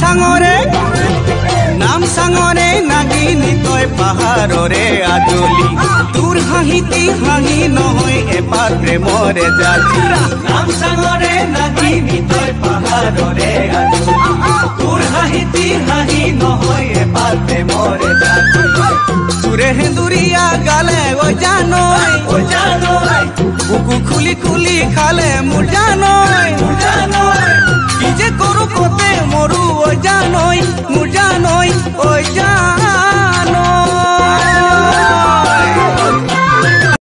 সাঙরে, নাম সাঙরে নাগিনি তই পাহাৰৰে আজলি। তোৰ হাঁহিতি হাঁহি নহয় এপাৰ প্ৰেমৰে জাতি নাম সাঙৰে নাগিনি তই পাহাৰৰে তোৰ হাঁহিতি হাঁহি নহয় এপাৰ প্ৰেমৰে জাতি চুৰে হেন্দুৰীয়া গালে ঐ জানৈ জানৈ বুকু খুলি খুলি খালে মোৰ জানৈ